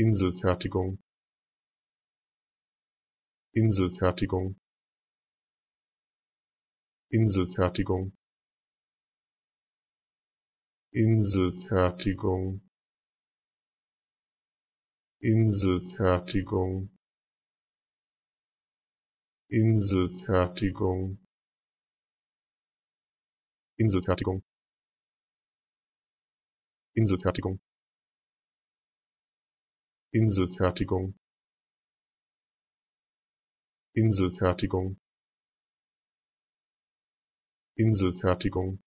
Inselfertigung. Inselfertigung. Inselfertigung. Inselfertigung. Inselfertigung. Inselfertigung. Inselfertigung. Inselfertigung Inselfertigung. Inselfertigung. Inselfertigung